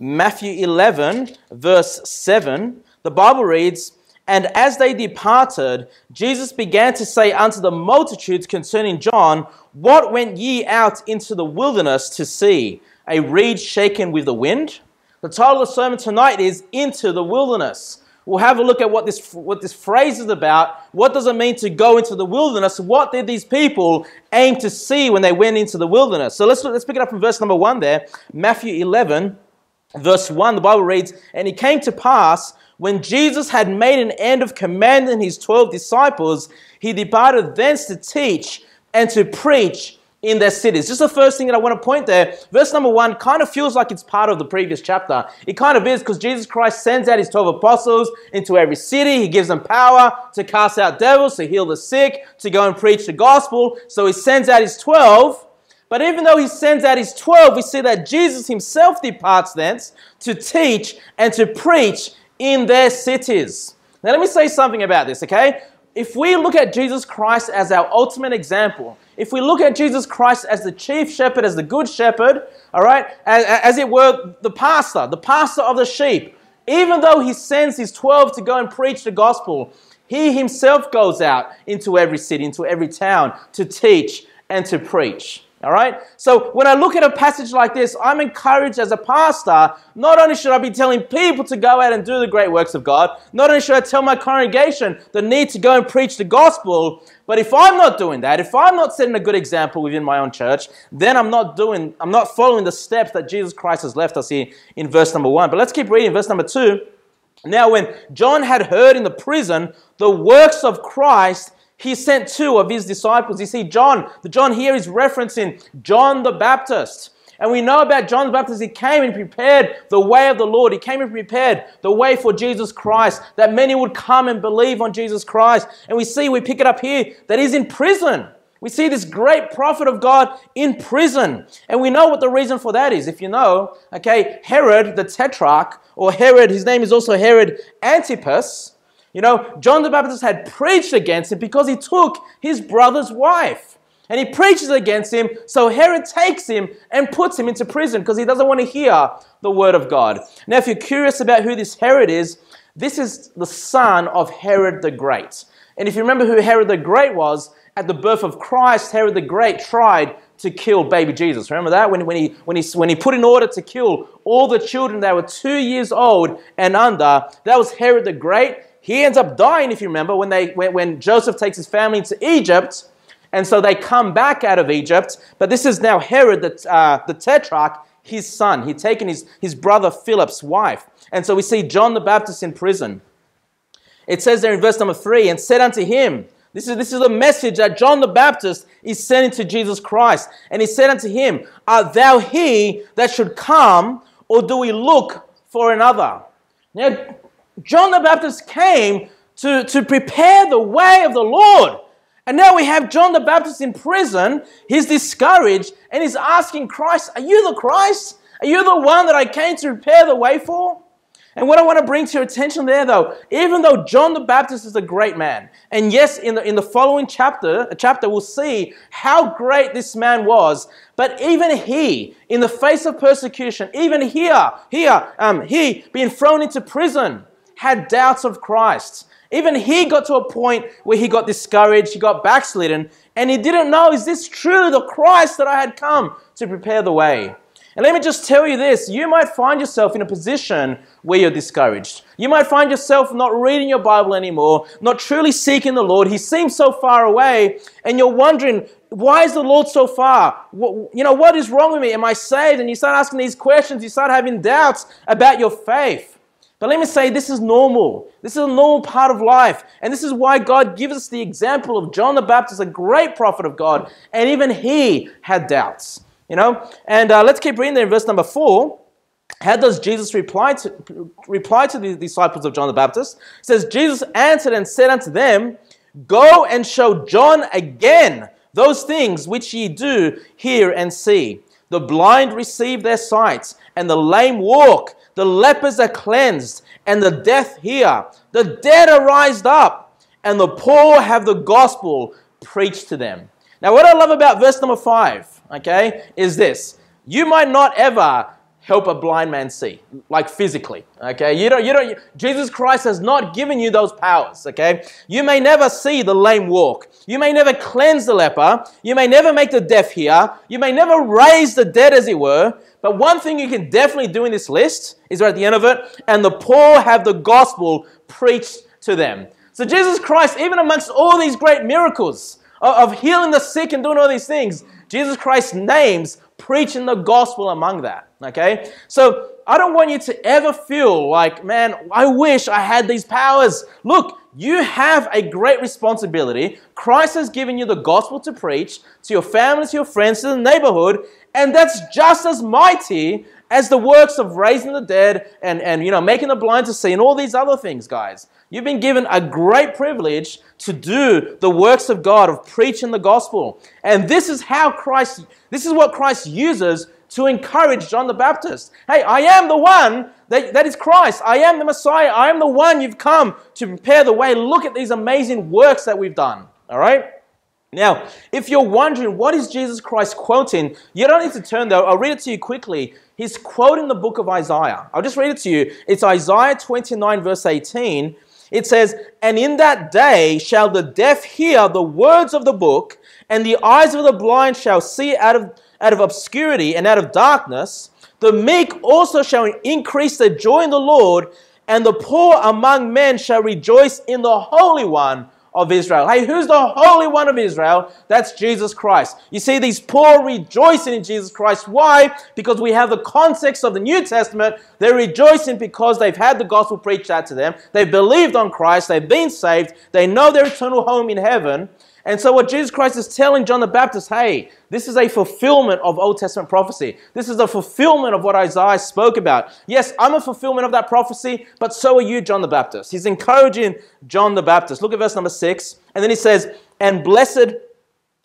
Matthew 11, verse 7, the Bible reads, And as they departed, Jesus began to say unto the multitudes concerning John, What went ye out into the wilderness to see? A reed shaken with the wind? The title of the sermon tonight is Into the Wilderness. We'll have a look at what this, what this phrase is about. What does it mean to go into the wilderness? What did these people aim to see when they went into the wilderness? So let's, let's pick it up from verse number 1 there. Matthew 11, verse 1, the Bible reads, And it came to pass, when Jesus had made an end of commanding his 12 disciples, he departed thence to teach and to preach in their cities. Just the first thing that I want to point there, verse number one kind of feels like it's part of the previous chapter. It kind of is because Jesus Christ sends out his 12 apostles into every city. He gives them power to cast out devils, to heal the sick, to go and preach the gospel. So he sends out his 12. But even though he sends out his 12, we see that Jesus himself departs thence to teach and to preach in their cities. Now, let me say something about this, okay? If we look at Jesus Christ as our ultimate example, if we look at Jesus Christ as the chief shepherd, as the good shepherd, all right, as, as, it were the pastor, the pastor of the sheep, even though he sends his 12 to go and preach the gospel, he himself goes out into every city, into every town to teach and to preach. All right? So when I look at a passage like this, I'm encouraged as a pastor, not only should I be telling people to go out and do the great works of God, not only should I tell my congregation the need to go and preach the gospel, but if I'm not doing that, if I'm not setting a good example within my own church, then I'm not doing, I'm not following the steps that Jesus Christ has left us here in verse number one. But let's keep reading verse number two. Now, when John had heard in the prison the works of Christ, he sent two of his disciples. You see, John, the John here is referencing John the Baptist. And we know about John the Baptist, he came and prepared the way of the Lord. He came and prepared the way for Jesus Christ, that many would come and believe on Jesus Christ. And we see, we pick it up here, that he's in prison. We see this great prophet of God in prison. And we know what the reason for that is. If you know, okay, Herod the Tetrarch, or Herod, his name is also Herod Antipas, you know, John the Baptist had preached against him because he took his brother's wife. And he preaches against him, so Herod takes him and puts him into prison because he doesn't want to hear the word of God. Now, if you're curious about who this Herod is, this is the son of Herod the Great. And if you remember who Herod the Great was, at the birth of Christ, Herod the Great tried to kill baby Jesus. Remember that? When, when, he, when, he, when he put in order to kill all the children that were two years old and under, that was Herod the Great. He ends up dying, if you remember, when, they, when, when Joseph takes his family to Egypt. And so they come back out of Egypt. But this is now Herod, the, uh, the tetrarch, his son. He'd taken his, his brother Philip's wife. And so we see John the Baptist in prison. It says there in verse number three, and said unto him, this is, this is the message that John the Baptist is sending to Jesus Christ. And he said unto him, Art thou he that should come, or do we look for another? Now, John the Baptist came to, to prepare the way of the Lord. And now we have John the Baptist in prison. He's discouraged and he's asking Christ, Are you the Christ? Are you the one that I came to prepare the way for? And what I want to bring to your attention there, though, even though John the Baptist is a great man, and yes, in the, in the following chapter, a chapter, we'll see how great this man was, but even he, in the face of persecution, even here, here, um, he being thrown into prison, had doubts of Christ. Even he got to a point where he got discouraged, he got backslidden, and he didn't know, is this true, the Christ that I had come to prepare the way? And let me just tell you this you might find yourself in a position where you're discouraged. You might find yourself not reading your Bible anymore, not truly seeking the Lord. He seems so far away, and you're wondering, why is the Lord so far? What, you know, what is wrong with me? Am I saved? And you start asking these questions, you start having doubts about your faith. But let me say, this is normal. This is a normal part of life. And this is why God gives us the example of John the Baptist, a great prophet of God. And even he had doubts. You know? And uh, let's keep reading there in verse number four. How does Jesus reply to, reply to the disciples of John the Baptist? It says, Jesus answered and said unto them, Go and show John again those things which ye do hear and see. The blind receive their sight, and the lame walk the lepers are cleansed, and the deaf hear. The dead are raised up, and the poor have the gospel preached to them. Now, what I love about verse number five, okay, is this. You might not ever help a blind man see, like physically. Okay, you don't, you don't. Jesus Christ has not given you those powers. Okay, you may never see the lame walk. You may never cleanse the leper. You may never make the deaf hear. You may never raise the dead, as it were. But one thing you can definitely do in this list is right at the end of it, and the poor have the gospel preached to them. So Jesus Christ, even amongst all these great miracles of, healing the sick and doing all these things, Jesus Christ names preaching the gospel among that. Okay? So I don't want you to ever feel like, man, I wish I had these powers. Look, you have a great responsibility. Christ has given you the gospel to preach to your family, to your friends, to the neighborhood, and that's just as mighty as the works of raising the dead and, and you know making the blind to see and all these other things, guys. You've been given a great privilege to do the works of God, of preaching the gospel. And this is how Christ, this is what Christ uses to encourage John the Baptist. Hey, I am the one that, that is Christ. I am the Messiah. I am the one you've come to prepare the way. Look at these amazing works that we've done. All right? Now, if you're wondering what is Jesus Christ quoting, you don't need to turn there. I'll read it to you quickly. He's quoting the book of Isaiah. I'll just read it to you. It's Isaiah 29, verse 18. It says, And in that day shall the deaf hear the words of the book, and the eyes of the blind shall see out of, out of obscurity and out of darkness. The meek also shall increase their joy in the Lord, and the poor among men shall rejoice in the Holy One of Israel. Hey, who's the Holy One of Israel? That's Jesus Christ. You see, these poor rejoicing in Jesus Christ. Why? Because we have the context of the New Testament. They're rejoicing because they've had the gospel preached out to them. They've believed on Christ. They've been saved. They know their eternal home in heaven. And so, what Jesus Christ is telling John the Baptist, hey, this is a fulfillment of Old Testament prophecy. This is a fulfillment of what Isaiah spoke about. Yes, I'm a fulfillment of that prophecy, but so are you, John the Baptist. He's encouraging John the Baptist. Look at verse number six. And then he says, And blessed,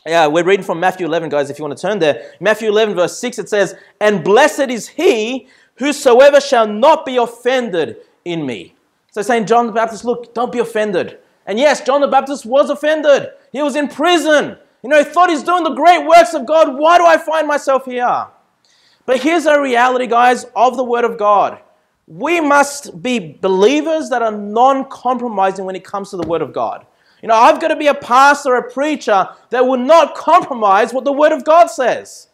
yeah, we're reading from Matthew 11, guys, if you want to turn there. Matthew 11, verse 6, it says, And blessed is he whosoever shall not be offended in me. So saying, John the Baptist, look, don't be offended. And yes, John the Baptist was offended. He was in prison. You know, he thought he's doing the great works of God. Why do I find myself here? But here's a reality, guys, of the Word of God. We must be believers that are non compromising when it comes to the Word of God. You know, I've got to be a pastor, a preacher that will not compromise what the Word of God says.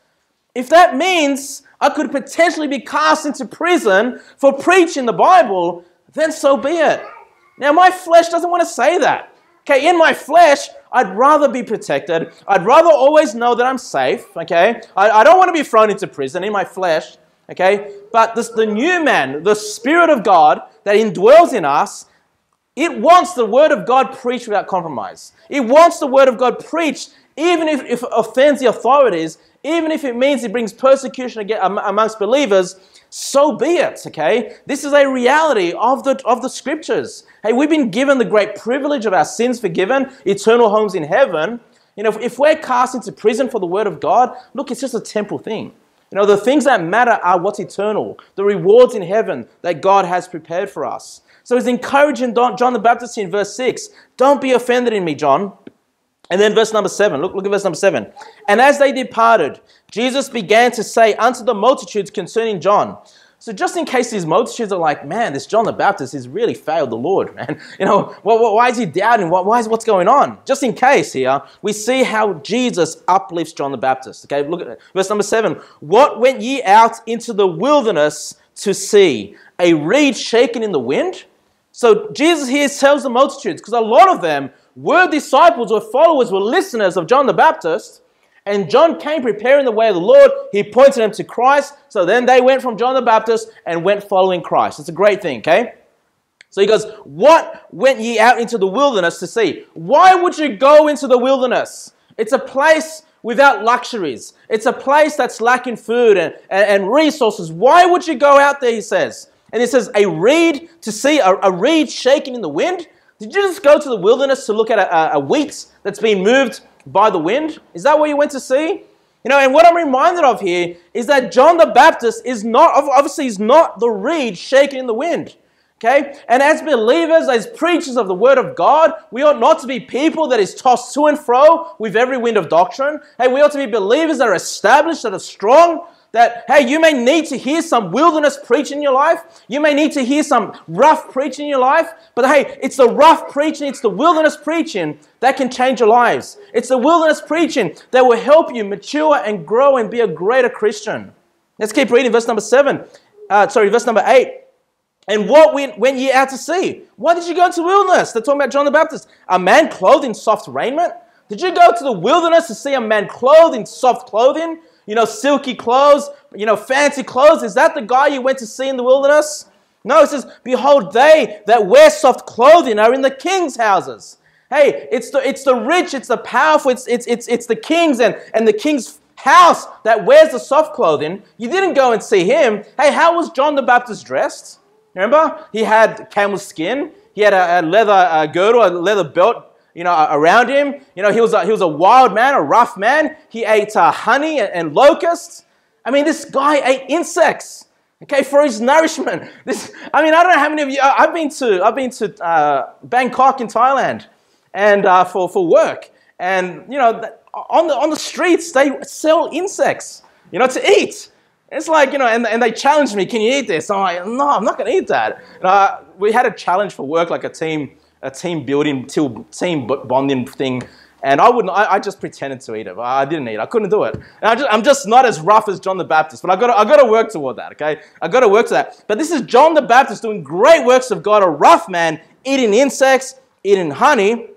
If that means I could potentially be cast into prison for preaching the Bible, then so be it. Now, my flesh doesn't want to say that. Okay, in my flesh, I'd rather be protected. I'd rather always know that I'm safe. Okay, I, I don't want to be thrown into prison in my flesh. Okay, but this, the new man, the Spirit of God that indwells in us, it wants the Word of God preached without compromise. It wants the Word of God preached even if, if it offends the authorities, even if it means it brings persecution amongst believers, so be it, okay? This is a reality of the, of the scriptures. Hey, we've been given the great privilege of our sins forgiven, eternal homes in heaven. You know, if, if we're cast into prison for the word of God, look, it's just a temporal thing. You know, the things that matter are what's eternal, the rewards in heaven that God has prepared for us. So he's encouraging John the Baptist in verse 6 Don't be offended in me, John. And then verse number 7, look, look at verse number 7. And as they departed, Jesus began to say unto the multitudes concerning John. So just in case these multitudes are like, man, this John the Baptist has really failed the Lord, man. You know, well, why is he doubting? Why is what's going on? Just in case here, we see how Jesus uplifts John the Baptist. Okay, look at it. Verse number seven. What went ye out into the wilderness to see? A reed shaken in the wind? So Jesus here tells the multitudes, because a lot of them were disciples, were followers, were listeners of John the Baptist. And John came preparing the way of the Lord. He pointed them to Christ. So then they went from John the Baptist and went following Christ. It's a great thing, okay? So he goes, What went ye out into the wilderness to see? Why would you go into the wilderness? It's a place without luxuries. It's a place that's lacking food and, and, and resources. Why would you go out there, he says? And he says, A reed to see, a, a reed shaking in the wind? Did you just go to the wilderness to look at a, a, wheat that's been moved by the wind? Is that what you went to see? You know, and what I'm reminded of here is that John the Baptist is not, obviously, he's not the reed shaking in the wind. Okay? And as believers, as preachers of the Word of God, we ought not to be people that is tossed to and fro with every wind of doctrine. Hey, we ought to be believers that are established, that are strong, that, hey, you may need to hear some wilderness preaching in your life. You may need to hear some rough preaching in your life. But hey, it's the rough preaching, it's the wilderness preaching that can change your lives. It's the wilderness preaching that will help you mature and grow and be a greater Christian. Let's keep reading verse number seven. Uh, sorry, verse number eight. And what went, went ye out to see? Why did you go into wilderness? They're talking about John the Baptist. A man clothed in soft raiment? Did you go to the wilderness to see a man clothed in soft clothing? You know, silky clothes, you know, fancy clothes? Is that the guy you went to see in the wilderness? No, it says, Behold, they that wear soft clothing are in the king's houses. Hey, it's the, it's the rich, it's the powerful, it's, it's, it's, it's the kings and, and the king's house that wears the soft clothing. You didn't go and see him. Hey, how was John the Baptist dressed? Remember? He had camel skin. He had a, a leather uh, girdle, a leather belt you know, around him. You know, he was a, he was a wild man, a rough man. He ate uh, honey and, and, locusts. I mean, this guy ate insects. Okay, for his nourishment. This, I mean, I don't know how many of you. I've been to I've been to uh, Bangkok in Thailand, and uh, for for work. And you know, on the on the streets they sell insects. You know, to eat. It's like, you know, and, and they challenged me, can you eat this? I'm like, no, I'm not going to eat that. Uh, we had a challenge for work, like a team a team building, team bonding thing. And I wouldn't, I, I, just pretended to eat it. I didn't eat I couldn't do it. And I I'm just not as rough as John the Baptist, but I got I got to work toward that, okay? I got to work to that. But this is John the Baptist doing great works of God, a rough man, eating insects, eating honey.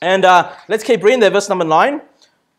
And uh, let's keep reading there, verse number nine.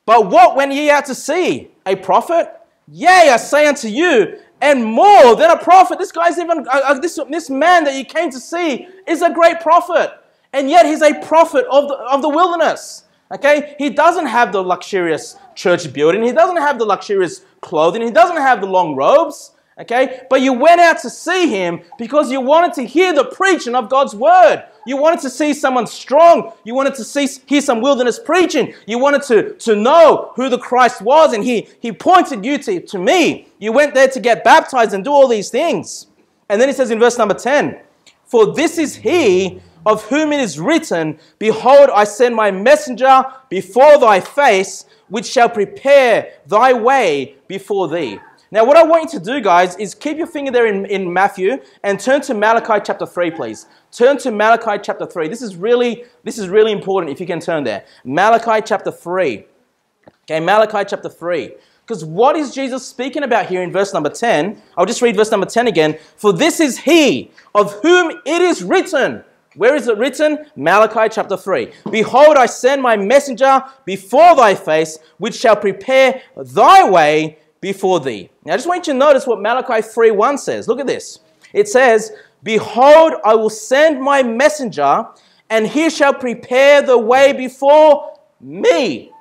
But what went ye out to see? A prophet? Yea, I say unto you, and more than a prophet. This guy's even, uh, uh, this, this man that you came to see is a great prophet and yet he's a prophet of the, of the wilderness. Okay? He doesn't have the luxurious church building, he doesn't have the luxurious clothing, he doesn't have the long robes. Okay? But you went out to see him because you wanted to hear the preaching of God's word. You wanted to see someone strong. You wanted to see, hear some wilderness preaching. You wanted to, to know who the Christ was, and he, he pointed you to, to me. You went there to get baptized and do all these things. And then he says in verse number 10 For this is he of whom it is written, Behold, I send my messenger before thy face, which shall prepare thy way before thee. Now, what I want you to do, guys, is keep your finger there in, in Matthew and turn to Malachi chapter 3, please. Turn to Malachi chapter 3. This is really, this is really important if you can turn there. Malachi chapter 3. Okay, Malachi chapter 3. Because what is Jesus speaking about here in verse number 10? I'll just read verse number 10 again. For this is he of whom it is written. Where is it written? Malachi chapter 3. Behold, I send my messenger before thy face, which shall prepare thy way before thee. Now, I just want you to notice what Malachi 3 1 says. Look at this. It says, Behold, I will send my messenger, and he shall prepare the way before me.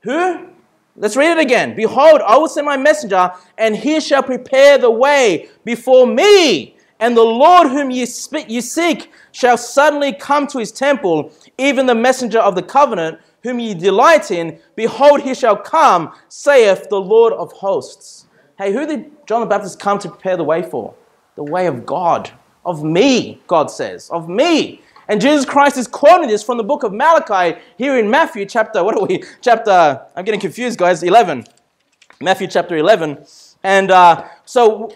Who? Let's read it again. Behold, I will send my messenger, and he shall prepare the way before me. And the Lord whom ye, ye seek shall suddenly come to his temple, even the messenger of the covenant, whom ye delight in. Behold, he shall come, saith the Lord of hosts. Hey, who did John the Baptist come to prepare the way for? The way of God. Of me, God says. Of me. And Jesus Christ is quoting this from the book of Malachi here in Matthew chapter, what are we? Chapter, I'm getting confused, guys, 11. Matthew chapter 11. And uh, so,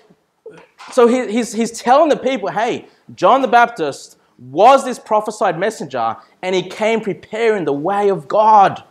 so he, he's, he's telling the people, hey, John the Baptist was this prophesied messenger and he came preparing the way of God.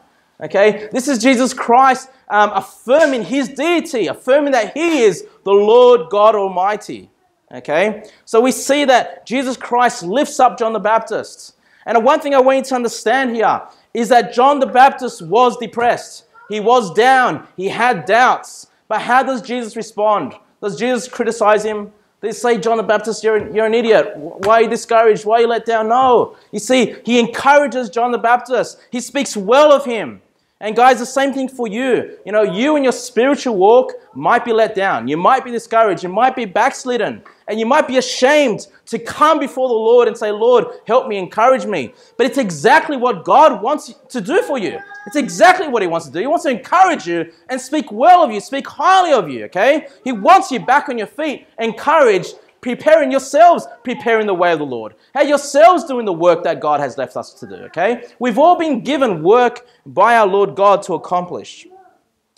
Okay, this is Jesus Christ um, affirming his deity, affirming that he is the Lord God Almighty. Okay, so we see that Jesus Christ lifts up John the Baptist. And one thing I want you to understand here is that John the Baptist was depressed. He was down. He had doubts. But how does Jesus respond? Does Jesus criticize him? They say, John the Baptist, you're, you're an idiot. Why are you discouraged? Why are you let down? No. You see, he encourages John the Baptist. He speaks well of him. And guys, the same thing for you. You know, you in your spiritual walk might be let down. You might be discouraged. You might be backslidden. And you might be ashamed to come before the Lord and say, Lord, help me, encourage me. But it's exactly what God wants to do for you. It's exactly what He wants to do. He wants to encourage you and speak well of you, speak highly of you, okay? He wants you back on your feet, encouraged, preparing yourselves, preparing the way of the Lord. Hey, yourselves doing the work that God has left us to do, okay? We've all been given work by our Lord God to accomplish.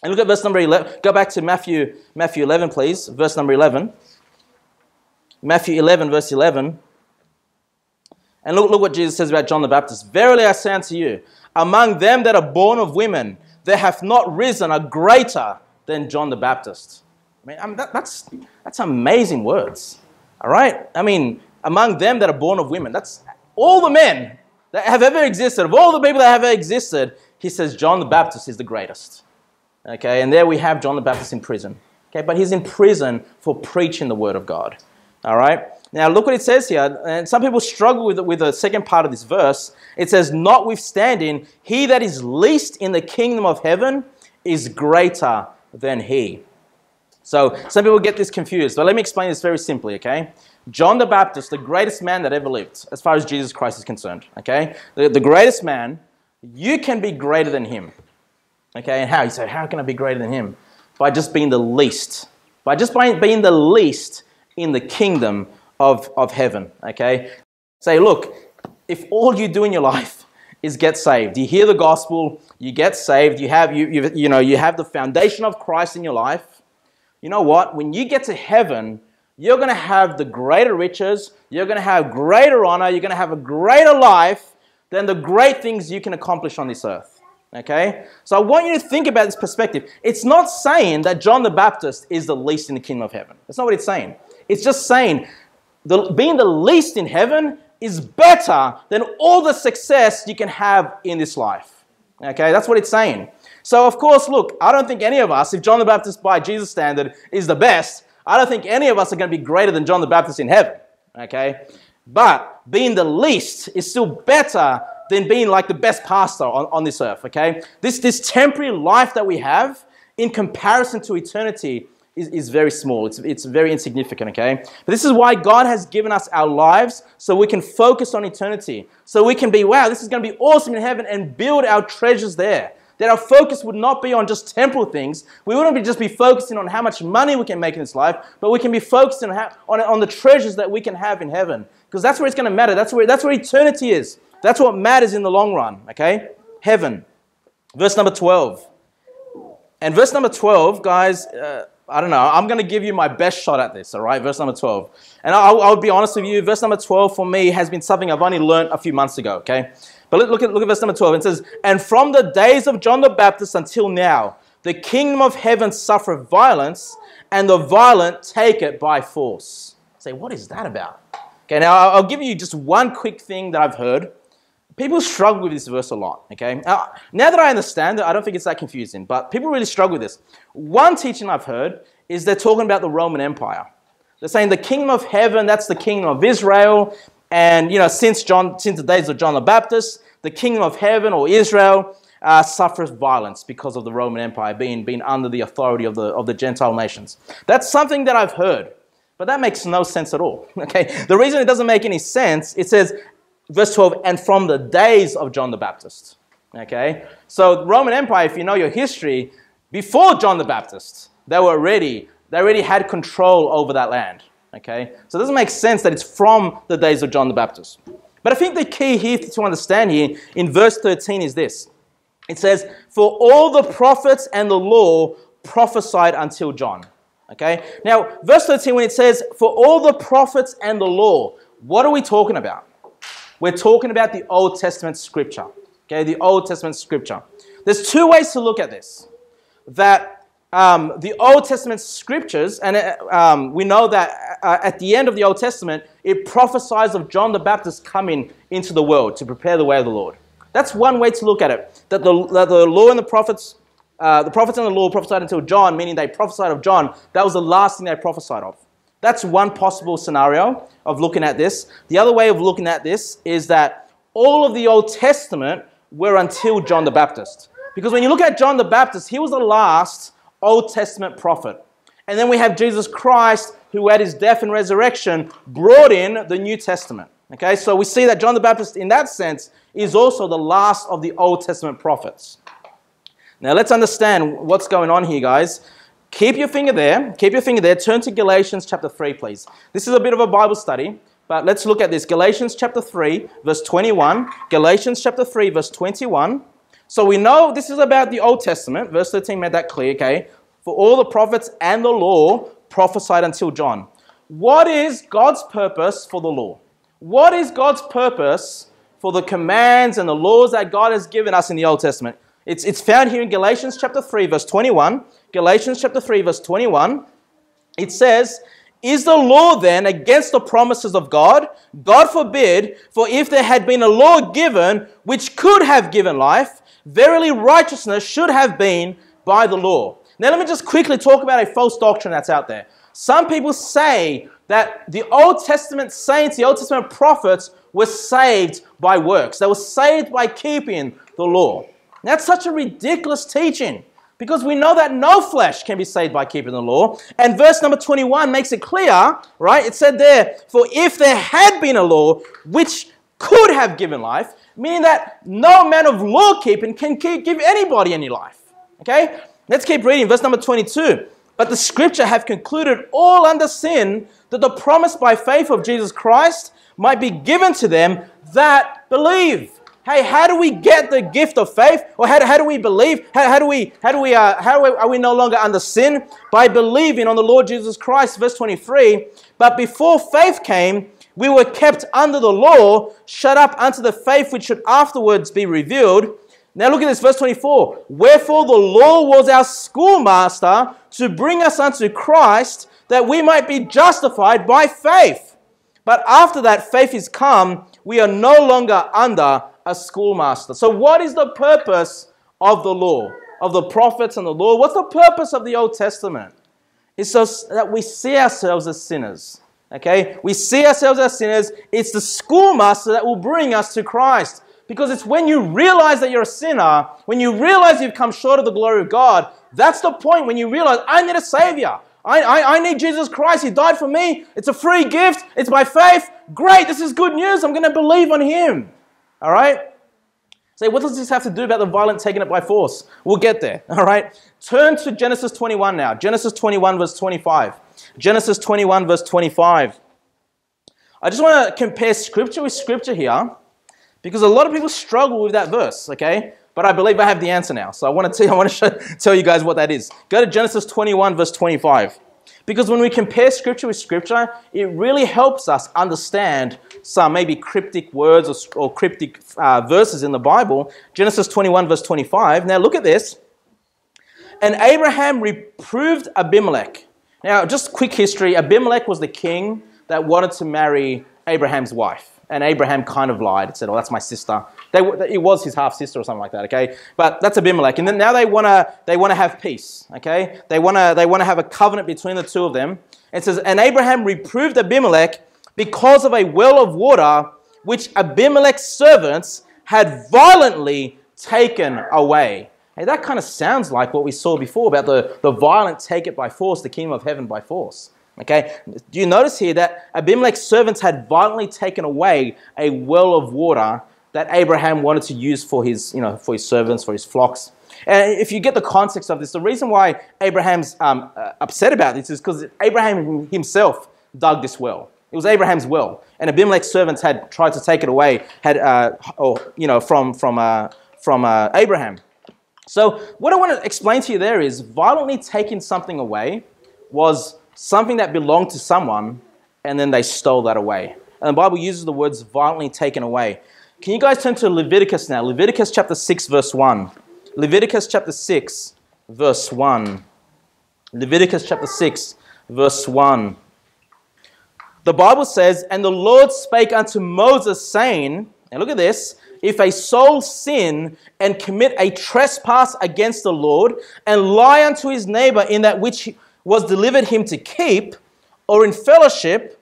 And look at verse number 11. Go back to Matthew, Matthew 11, please. Verse number 11. Matthew 11, verse 11. And look, look what Jesus says about John the Baptist. Verily I say unto you, among them that are born of women, there hath not risen a greater than John the Baptist. I mean, I mean that, that's, that's amazing words. All right? I mean, among them that are born of women, that's all the men that have ever existed, of all the people that have ever existed, he says John the Baptist is the greatest. Okay, and there we have John the Baptist in prison. Okay, but he's in prison for preaching the word of God. All right? Now, look what it says here. And some people struggle with, with the second part of this verse. It says, Notwithstanding, he that is least in the kingdom of heaven is greater than he. So, some people get this confused. But let me explain this very simply, okay? John the Baptist, the greatest man that ever lived, as far as Jesus Christ is concerned, okay? The, the greatest man, you can be greater than him. Okay, and how? You say, how can I be greater than him? By just being the least. By just by being the least in the kingdom of, of heaven. Okay? Say, look, if all you do in your life is get saved, you hear the gospel, you get saved, you have, you, you, you know, you have the foundation of Christ in your life, you know what? When you get to heaven, you're going to have the greater riches, you're going to have greater honor, you're going to have a greater life than the great things you can accomplish on this earth. Okay? So I want you to think about this perspective. It's not saying that John the Baptist is the least in the kingdom of heaven. That's not what it's saying. It's just saying the, being the least in heaven is better than all the success you can have in this life. Okay? That's what it's saying. So, of course, look, I don't think any of us, if John the Baptist by Jesus' standard is the best, I don't think any of us are going to be greater than John the Baptist in heaven. Okay? But being the least is still better than being like the best pastor on, on this earth, okay? This, this temporary life that we have in comparison to eternity is, is very small. It's, it's very insignificant, okay? But this is why God has given us our lives so we can focus on eternity. So we can be, wow, this is going to be awesome in heaven and build our treasures there. That our focus would not be on just temporal things. We wouldn't be just be focusing on how much money we can make in this life, but we can be focusing on, how, on, on the treasures that we can have in heaven. Because that's where it's going to matter. That's where, that's where eternity is. That's what matters in the long run, okay? Heaven. Verse number 12. And verse number 12, guys, uh, I don't know, I'm going to give you my best shot at this, all right? Verse number 12. And I'll, I'll, be honest with you, verse number 12 for me has been something I've only learned a few months ago, okay? But look at, look at verse number 12. It says, And from the days of John the Baptist until now, the kingdom of heaven suffereth violence, and the violent take it by force. Say, what is that about? Okay, now I'll give you just one quick thing that I've heard people struggle with this verse a lot, okay? Now, that I understand it, I don't think it's that confusing, but people really struggle with this. One teaching I've heard is they're talking about the Roman Empire. They're saying the kingdom of heaven, that's the kingdom of Israel, and, you know, since, John, since the days of John the Baptist, the kingdom of heaven or Israel uh, suffers violence because of the Roman Empire being, being under the authority of the, of the Gentile nations. That's something that I've heard. But that makes no sense at all. Okay? The reason it doesn't make any sense, it says verse 12, and from the days of John the Baptist. Okay? So Roman Empire, if you know your history, before John the Baptist, they were already, they already had control over that land. Okay? So it doesn't make sense that it's from the days of John the Baptist. But I think the key here to understand here in verse 13 is this. It says, For all the prophets and the law prophesied until John. Okay? Now, verse 13, when it says, For all the prophets and the law, what are we talking about? We're talking about the Old Testament scripture. Okay, the Old Testament scripture. There's two ways to look at this. That um, the Old Testament scriptures, and uh, um, we know that uh, at the end of the Old Testament, it prophesies of John the Baptist coming into the world to prepare the way of the Lord. That's one way to look at it. That the, that the law and the prophets, uh, the prophets and the law prophesied until John, meaning they prophesied of John. That was the last thing they prophesied of. That's one possible scenario of looking at this. The other way of looking at this is that all of the Old Testament were until John the Baptist. Because when you look at John the Baptist, he was the last Old Testament prophet. And then we have Jesus Christ, who at his death and resurrection brought in the New Testament. Okay, so we see that John the Baptist, in that sense, is also the last of the Old Testament prophets. Now let's understand what's going on here, guys. Keep your finger there. Keep your finger there. Turn to Galatians chapter 3, please. This is a bit of a Bible study, but let's look at this. Galatians chapter 3, verse 21. Galatians chapter 3, verse 21. So we know this is about the Old Testament. Verse 13 made that clear, okay? For all the prophets and the law prophesied until John. What is God's purpose for the law? What is God's purpose for the commands and the laws that God has given us in the Old Testament? It's, it's found here in Galatians chapter 3, verse 21. Galatians chapter 3, verse 21. It says, Is the law then against the promises of God? God forbid, for if there had been a law given which could have given life, Verily, righteousness should have been by the law. Now, let me just quickly talk about a false doctrine that's out there. Some people say that the Old Testament saints, the Old Testament prophets, were saved by works. They were saved by keeping the law. That's such a ridiculous teaching because we know that no flesh can be saved by keeping the law. And verse number 21 makes it clear, right? It said there, For if there had been a law which could have given life, meaning that no man of law keeping can give anybody any life. Okay? Let's keep reading. Verse number 22. But the scripture have concluded all under sin that the promise by faith of Jesus Christ might be given to them that believe. Hey, how do we get the gift of faith? Or how do, how do we believe? How, how do we, how do we, uh, how are we no longer under sin? By believing on the Lord Jesus Christ. Verse 23. But before faith came, we were kept under the law, shut up unto the faith which should afterwards be revealed. Now look at this, verse 24. Wherefore the law was our schoolmaster to bring us unto Christ, that we might be justified by faith. But after that faith is come, we are no longer under a schoolmaster. So, what is the purpose of the law, of the prophets and the law? What's the purpose of the Old Testament? It's so that we see ourselves as sinners. Okay? We see ourselves as sinners. It's the schoolmaster that will bring us to Christ. Because it's when you realize that you're a sinner, when you realize you've come short of the glory of God, that's the point when you realize, I need a Savior. I, I, I need Jesus Christ. He died for me. It's a free gift. It's by faith. Great. This is good news. I'm going to believe on Him. All right? Say, what does this have to do about the violent taking it by force? We'll get there. All right? Turn to Genesis 21 now. Genesis 21, verse 25. Genesis 21, verse 25. I just want to compare scripture with scripture here because a lot of people struggle with that verse, okay? But I believe I have the answer now. So I want to tell you, I want to show, tell you guys what that is. Go to Genesis 21, verse 25. Because when we compare scripture with scripture, it really helps us understand some maybe cryptic words or, or cryptic uh, verses in the Bible. Genesis 21, verse 25. Now look at this. And Abraham reproved Abimelech now, just quick history Abimelech was the king that wanted to marry Abraham's wife. And Abraham kind of lied, and said, Oh, that's my sister. They, it was his half sister or something like that, okay? But that's Abimelech. And then now they want to they wanna have peace, okay? They want to they wanna have a covenant between the two of them. It says, And Abraham reproved Abimelech because of a well of water which Abimelech's servants had violently taken away. Hey, that kind of sounds like what we saw before about the, the violent take it by force, the kingdom of heaven by force. Okay, do you notice here that Abimelech's servants had violently taken away a well of water that Abraham wanted to use for his, you know, for his servants, for his flocks? And if you get the context of this, the reason why Abraham's um, uh, upset about this is because Abraham himself dug this well. It was Abraham's well, and Abimelech's servants had tried to take it away, had, uh, or you know, from from uh, from uh, Abraham. So, what I want to explain to you there is violently taking something away was something that belonged to someone and then they stole that away. And the Bible uses the words violently taken away. Can you guys turn to Leviticus now? Leviticus chapter 6, verse 1. Leviticus chapter 6, verse 1. Leviticus chapter 6, verse 1. The Bible says, And the Lord spake unto Moses, saying, and look at this, if a soul sin and commit a trespass against the Lord and lie unto his neighbor in that which was delivered him to keep, or in fellowship,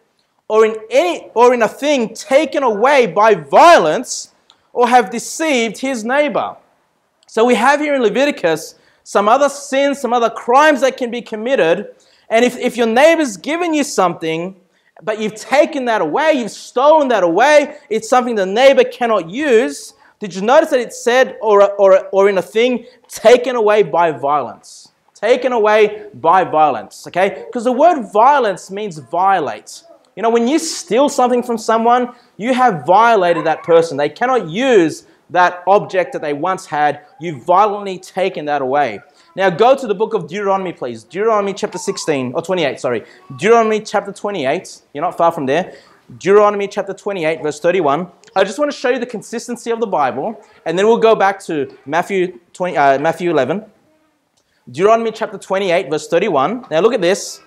or in any or in a thing taken away by violence, or have deceived his neighbor. So we have here in Leviticus some other sins, some other crimes that can be committed. And if, if your neighbor's given you something but you've taken that away, you've stolen that away, it's something the neighbor cannot use. Did you notice that it said, or, or, or in a thing, taken away by violence? Taken away by violence, okay? Because the word violence means violate. You know, when you steal something from someone, you have violated that person. They cannot use that object that they once had, you've violently taken that away. Now go to the book of Deuteronomy, please. Deuteronomy chapter 16, or 28, sorry. Deuteronomy chapter 28. You're not far from there. Deuteronomy chapter 28, verse 31. I just want to show you the consistency of the Bible, and then we'll go back to Matthew, 20, uh, Matthew 11. Deuteronomy chapter 28, verse 31. Now look at this.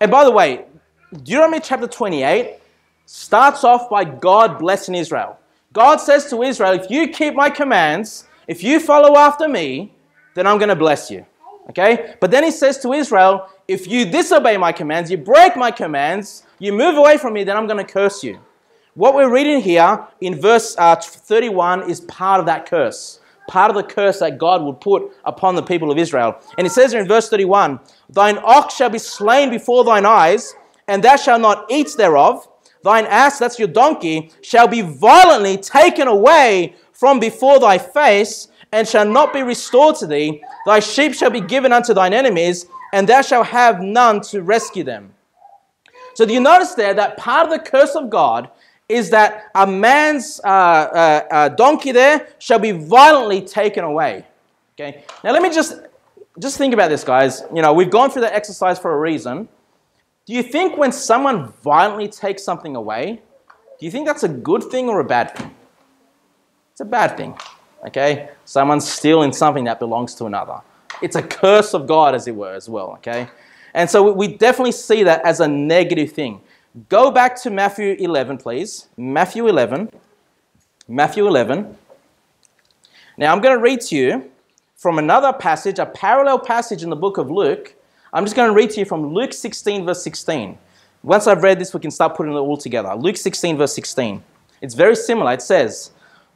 And by the way, Deuteronomy chapter 28 starts off by God blessing Israel. God says to Israel, if you keep my commands, if you follow after me, then I'm going to bless you. Okay? But then he says to Israel, if you disobey my commands, you break my commands, you move away from me, then I'm going to curse you. What we're reading here in verse uh, 31 is part of that curse, part of the curse that God would put upon the people of Israel. And it says here in verse 31 Thine ox shall be slain before thine eyes, and thou shalt not eat thereof. Thine ass, that's your donkey, shall be violently taken away from before thy face, and shall not be restored to thee. Thy sheep shall be given unto thine enemies, and thou shalt have none to rescue them. So, do you notice there that part of the curse of God is that a man's uh, uh, uh, donkey there shall be violently taken away. Okay. Now let me just just think about this, guys. You know, we've gone through that exercise for a reason. Do you think when someone violently takes something away, do you think that's a good thing or a bad thing? It's a bad thing. Okay? Someone's stealing something that belongs to another. It's a curse of God, as it were, as well. Okay? And so we definitely see that as a negative thing. Go back to Matthew 11, please. Matthew 11. Matthew 11. Now I'm going to read to you from another passage, a parallel passage in the book of Luke. I'm just going to read to you from Luke 16, verse 16. Once I've read this, we can start putting it all together. Luke 16, verse 16. It's very similar. It says,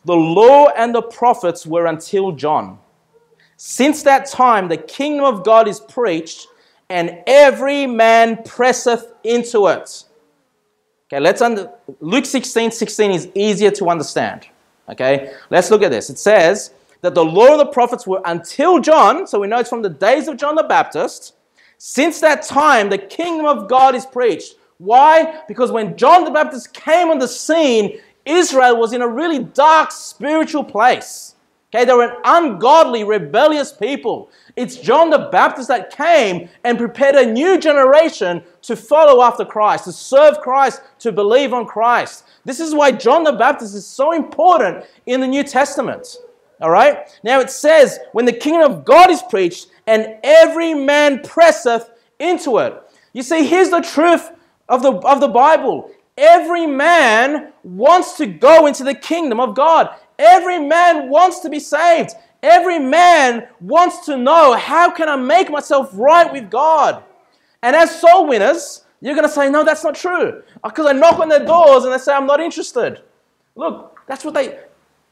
The law and the prophets were until John. Since that time, the kingdom of God is preached, and every man presseth into it. Okay, let's under Luke 16, 16 is easier to understand. Okay, let's look at this. It says that the law of the prophets were until John, so we know it's from the days of John the Baptist. Since that time, the kingdom of God is preached. Why? Because when John the Baptist came on the scene, Israel was in a really dark spiritual place. Okay, they were an ungodly, rebellious people. It's John the Baptist that came and prepared a new generation to follow after Christ, to serve Christ, to believe on Christ. This is why John the Baptist is so important in the New Testament. All right? Now it says, when the kingdom of God is preached, and every man presseth into it. You see, here's the truth of the, of the Bible. Every man wants to go into the kingdom of God. Every man wants to be saved. Every man wants to know how can I make myself right with God? And as soul winners, you're going to say, no, that's not true. Because I knock on their doors and they say, I'm not interested. Look, that's what they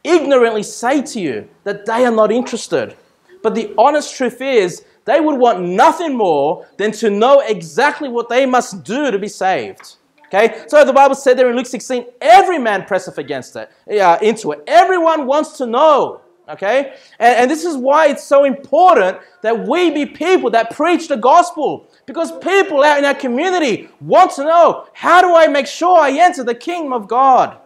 ignorantly say to you, that they are not interested. But the honest truth is, they would want nothing more than to know exactly what they must do to be saved. Okay, so the Bible said there in Luke 16, every man presseth against it, uh, into it. Everyone wants to know. Okay, and, and this is why it's so important that we be people that preach the gospel. Because people out in our community want to know how do I make sure I enter the kingdom of God?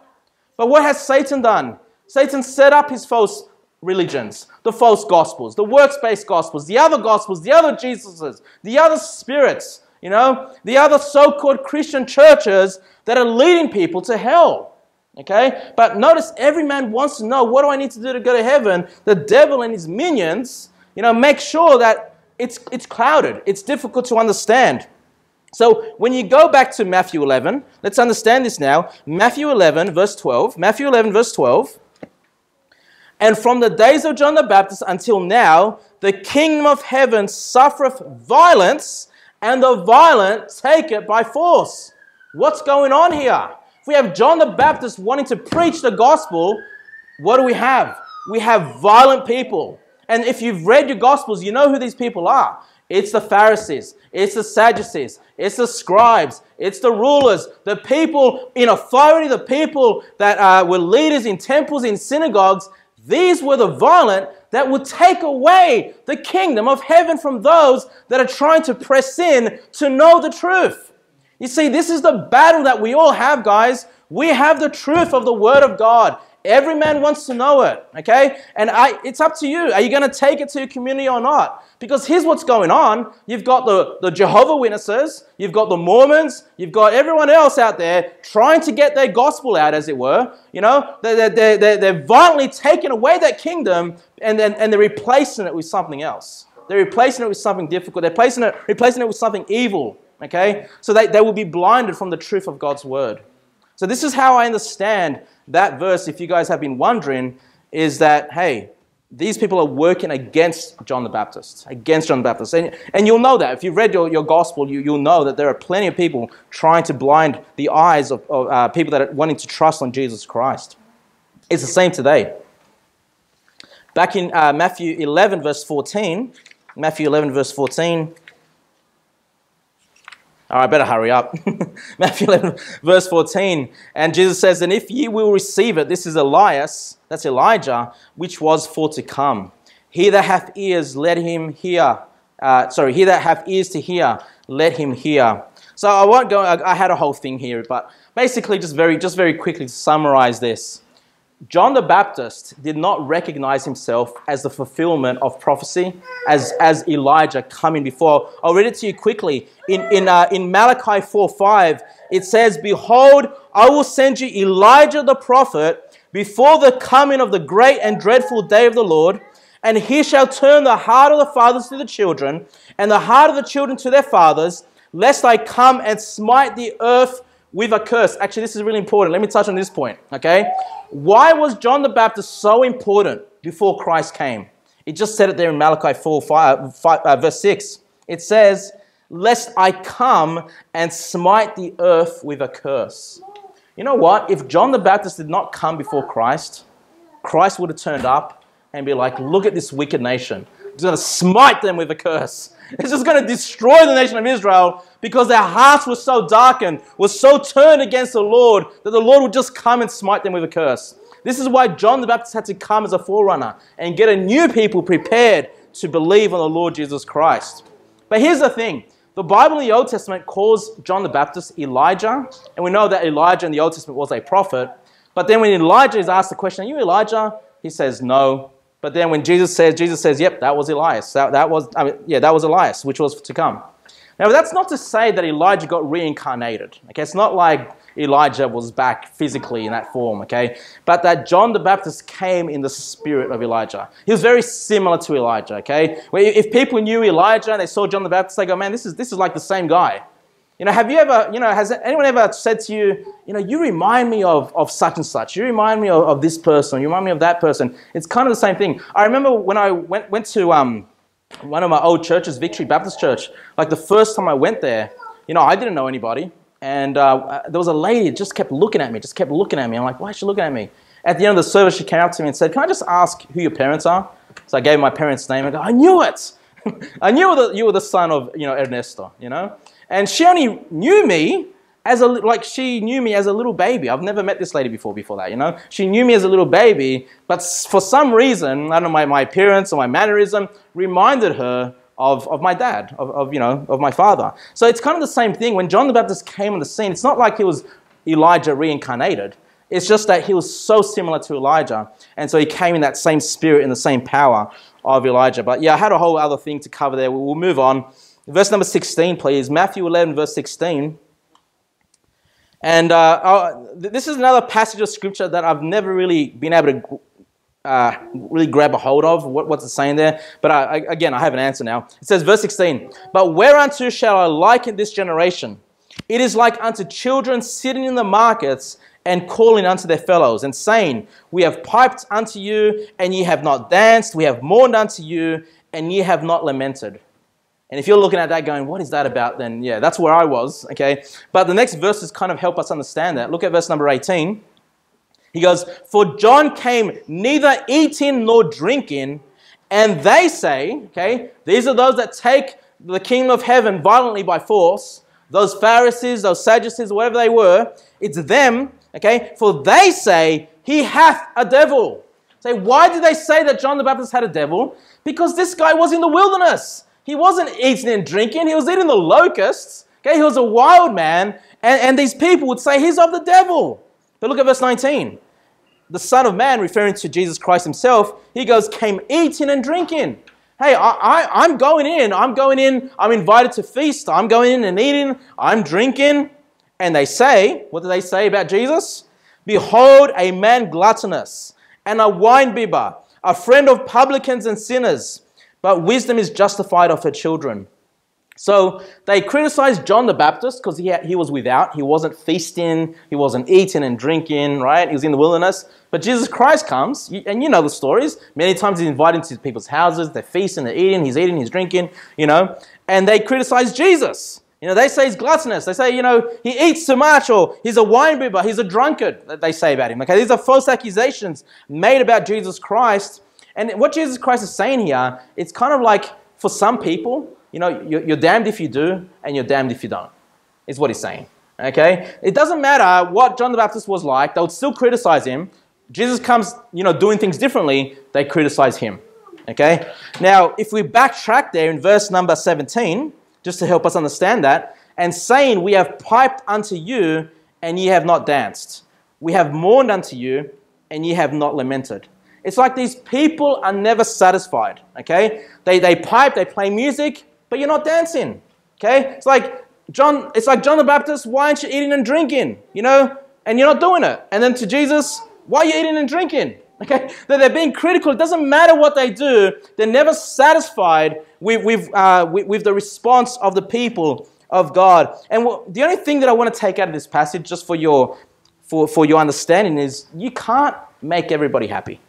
But what has Satan done? Satan set up his false religions, the false gospels, the works based gospels, the other gospels, the other Jesuses, the other spirits you know, the other so called Christian churches that are leading people to hell. Okay? But notice every man wants to know what do I need to do to go to heaven? The devil and his minions, you know, make sure that it's, it's clouded, it's difficult to understand. So when you go back to Matthew 11, let's understand this now. Matthew 11, verse 12. Matthew 11, verse 12. And from the days of John the Baptist until now, the kingdom of heaven suffereth violence, and the violent take it by force. What's going on here? If we have John the Baptist wanting to preach the gospel, what do we have? We have violent people. And if you've read your gospels, you know who these people are. It's the Pharisees, it's the Sadducees, it's the scribes, it's the rulers, the people in authority, the people that uh, were leaders in temples, in synagogues. These were the violent that would take away the kingdom of heaven from those that are trying to press in to know the truth. You see, this is the battle that we all have, guys. We have the truth of the Word of God. Every man wants to know it, okay? And I, it's up to you. Are you going to take it to your community or not? Because here's what's going on. You've got the, the Jehovah Witnesses, you've got the Mormons, you've got everyone else out there trying to get their gospel out, as it were. You know, they're, they're, they're, they're violently taking away that kingdom and, then, and they're replacing it with something else. They're replacing it with something difficult. They're replacing it, replacing it with something evil, okay? So they, they will be blinded from the truth of God's word. So this is how I understand that verse, if you guys have been wondering, is that, hey, these people are working against John the Baptist, against John the Baptist. And, and you'll know that. If you've read your, your gospel, you, you'll know that there are plenty of people trying to blind the eyes of, of uh, people that are wanting to trust on Jesus Christ. It's the same today. Back in uh, Matthew 11, verse 14, Matthew 11, verse 14, all right, better hurry up. Matthew 11, verse 14. And Jesus says, And if ye will receive it, this is Elias, that's Elijah, which was for to come. He that hath ears, let him hear. Uh, sorry, he that hath ears to hear, let him hear. So I won't go, I, I had a whole thing here, but basically, just very, just very quickly to summarize this. John the Baptist did not recognize himself as the fulfillment of prophecy, as, as Elijah coming before. I'll read it to you quickly. In, in, uh, in Malachi 4 5, it says, Behold, I will send you Elijah the prophet before the coming of the great and dreadful day of the Lord, and he shall turn the heart of the fathers to the children, and the heart of the children to their fathers, lest I come and smite the earth with a curse. Actually, this is really important. Let me touch on this point, okay? Why was John the Baptist so important before Christ came? It just said it there in Malachi 4, 5, 5 uh, verse 6. It says, Lest I come and smite the earth with a curse. You know what? If John the Baptist did not come before Christ, Christ would have turned up and be like, Look at this wicked nation. He's going to smite them with a curse. It's just going to destroy the nation of Israel because their hearts were so darkened, were so turned against the Lord that the Lord would just come and smite them with a curse. This is why John the Baptist had to come as a forerunner and get a new people prepared to believe on the Lord Jesus Christ. But here's the thing the Bible in the Old Testament calls John the Baptist Elijah, and we know that Elijah in the Old Testament was a prophet. But then when Elijah is asked the question, Are you Elijah? He says, No. But then when Jesus says, Jesus says, yep, that was Elias. That, that was, I mean, yeah, that was Elias, which was to come. Now, that's not to say that Elijah got reincarnated. Okay, it's not like Elijah was back physically in that form, okay? But that John the Baptist came in the spirit of Elijah. He was very similar to Elijah, okay? If people knew Elijah and they saw John the Baptist, they go, man, this is, this is like the same guy. You know, have you ever, you know, has anyone ever said to you, you know, you remind me of, of such and such, you remind me of, of this person, you remind me of that person. It's kind of the same thing. I remember when I went, went to um, one of my old churches, Victory Baptist Church, like the first time I went there, you know, I didn't know anybody. And uh, there was a lady that just kept looking at me, just kept looking at me. I'm like, why is she looking at me? At the end of the service, she came up to me and said, can I just ask who your parents are? So I gave my parents' name. I go, I knew it. I knew that you were the son of, you know, Ernesto, you know? And she only knew me as a, like she knew me as a little baby. I've never met this lady before, before that, you know? She knew me as a little baby, but for some reason, I don't know, my, my appearance or my mannerism reminded her of, of my dad, of, of, you know, of my father. So it's kind of the same thing. When John the Baptist came on the scene, it's not like he was Elijah reincarnated. It's just that he was so similar to Elijah. And so he came in that same spirit and the same power of Elijah. But yeah, I had a whole other thing to cover there. We'll move on. Verse number 16, please. Matthew 11, verse 16. And uh, this is another passage of scripture that I've never really been able to uh, really grab a hold of. What, what's it saying there? But uh, I, again, I have an answer now. It says, verse 16, But whereunto shall I liken this generation? It is like unto children sitting in the markets and calling unto their fellows and saying, We have piped unto you, and ye have not danced. We have mourned unto you, and ye have not lamented. And if you're looking at that going, what is that about? Then yeah, that's where I was, okay? But the next verses kind of help us understand that. Look at verse number 18. He goes, For John came neither eating nor drinking, and they say, okay, these are those that take the kingdom of heaven violently by force, those Pharisees, those Sadducees, whatever they were, it's them, okay, for they say, He hath a devil. Say, why did they say that John the Baptist had a devil? Because this guy was in the wilderness. He wasn't eating and drinking, he was eating the locusts. Okay, he was a wild man, and, and these people would say he's of the devil. But look at verse 19. the Son of Man, referring to Jesus Christ himself, he goes, came eating and drinking. Hey, I, am going in. I'm going in. I'm invited to feast. I'm going in and eating. I'm drinking. And they say, what do they say about Jesus? Behold, a man gluttonous and a winebibber, a friend of publicans and sinners. But wisdom is justified of her children. So they criticized John the Baptist because he, he was without. He wasn't feasting, he wasn't eating and drinking, right? He was in the wilderness. But Jesus Christ comes, and you know the stories. Many times he's invited to people's houses, they're feasting, they're eating, he's eating, he's drinking, you know. And they criticize Jesus. You know, they say he's gluttonous. They say, you know, he eats too much, or he's a wine bibber, he's a drunkard, they say about him. Okay, these are false accusations made about Jesus Christ. And what Jesus Christ is saying here, it's kind of like for some people, you know, you're damned if you do, and you're damned if you don't, is what he's saying. Okay? It doesn't matter what John the Baptist was like, they would still criticize him. Jesus comes, you know, doing things differently, they criticize him. Okay? Now, if we backtrack there in verse number 17, just to help us understand that, and saying, We have piped unto you, and ye have not danced. We have mourned unto you, and ye have not lamented. It's like these people are never satisfied. Okay? They, they pipe, they play music, but you're not dancing. Okay? It's like John, it's like John the Baptist, why aren't you eating and drinking? You know? And you're not doing it. And then to Jesus, why are you eating and drinking? Okay? That they're being critical. It doesn't matter what they do, they're never satisfied with, with, uh, with, with, the response of the people of God. And the only thing that I want to take out of this passage, just for your, for, for your understanding, is you can't make everybody happy.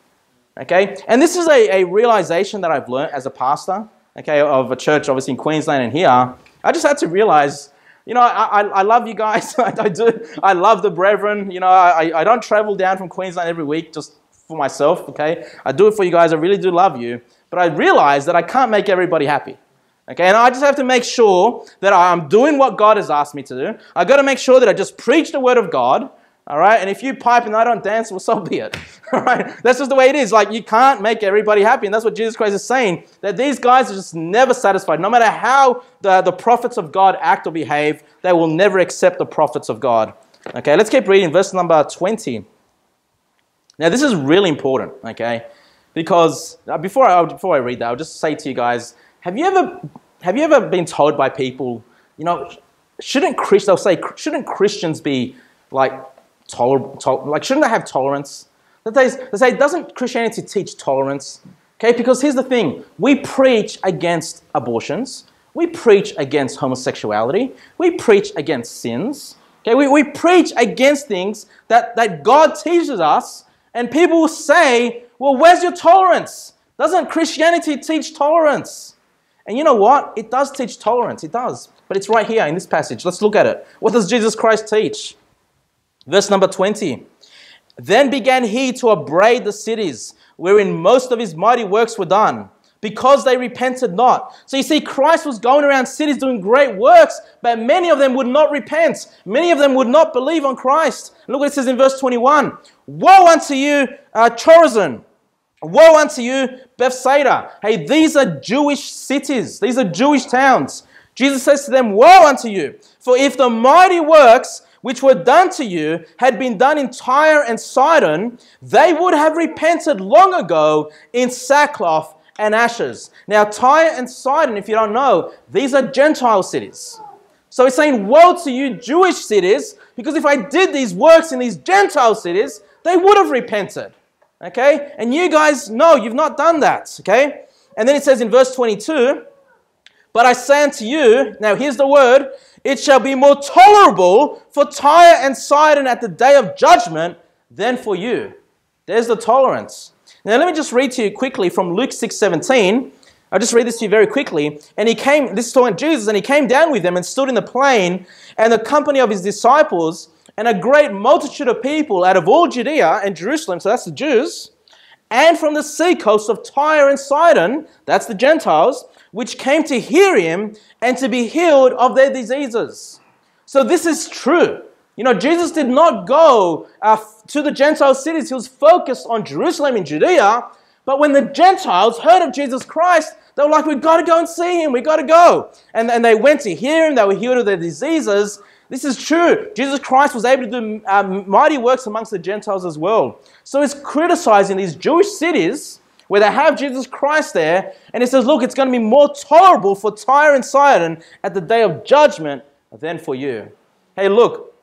Okay? And this is a, a realization that I've learned as a pastor okay, of a church obviously in Queensland and here, I just had to realize, you know, I, I, I love you guys. I, do. I love the brethren. You know, I, I don't travel down from Queensland every week just for myself, okay? I do it for you guys. I really do love you. But I realize that I can't make everybody happy. Okay, and I just have to make sure that I'm doing what God has asked me to do. I got to make sure that I just preach the word of God. All right, and if you pipe and I don't dance, well, so be it. All right, that's just the way it is. Like, you can't make everybody happy. And that's what Jesus Christ is saying that these guys are just never satisfied. No matter how the, the prophets of God act or behave, they will never accept the prophets of God. Okay, let's keep reading verse number 20. Now, this is really important, okay, because uh, before I, before I read that, I'll just say to you guys have you ever, have you ever been told by people, you know, shouldn't Christians, they'll say, shouldn't Christians be like, toler- to- like shouldn't they have tolerance? They, they say, doesn't Christianity teach tolerance? Okay, because here's the thing we preach against abortions, we preach against homosexuality, we preach against sins. Okay, we, we preach against things that, that God teaches us, and people will say, Well, where's your tolerance? Doesn't Christianity teach tolerance? And you know what? It does teach tolerance, it does. But it's right here in this passage. Let's look at it. What does Jesus Christ teach? Verse number 20. Then began he to upbraid the cities wherein most of his mighty works were done, because they repented not. So you see, Christ was going around cities doing great works, but many of them would not repent. Many of them would not believe on Christ. Look what it says in verse 21 Woe unto you, uh, Chorazin! Woe unto you, Bethsaida! Hey, these are Jewish cities, these are Jewish towns. Jesus says to them, Woe unto you! For if the mighty works which were done to you had been done in Tyre and Sidon, they would have repented long ago in sackcloth and ashes. Now, Tyre and Sidon, if you don't know, these are Gentile cities. So he's saying, Woe to you, Jewish cities, because if I did these works in these Gentile cities, they would have repented. Okay? And you guys know you've not done that. Okay? And then it says in verse 22, But I say unto you, now here's the word, it shall be more tolerable for Tyre and Sidon at the day of judgment than for you. There's the tolerance. Now let me just read to you quickly from Luke 6 17. I'll just read this to you very quickly. And he came, this is talking Jesus, and he came down with them and stood in the plain, and the company of his disciples, and a great multitude of people out of all Judea and Jerusalem, so that's the Jews, and from the seacoast of Tyre and Sidon, that's the Gentiles, which came to hear him and to be healed of their diseases. So this is true. You know, Jesus did not go uh, to the Gentile cities. He was focused on Jerusalem and Judea. But when the Gentiles heard of Jesus Christ, they were like, we've got to go and see him. We've got to go. And, and they went to hear him. They were healed of their diseases. This is true. Jesus Christ was able to do um, mighty works amongst the Gentiles as well. So he's criticizing these Jewish cities where they have Jesus Christ there, and he says, Look, it's going to be more tolerable for Tyre and Sidon at the day of judgment than for you. Hey, look,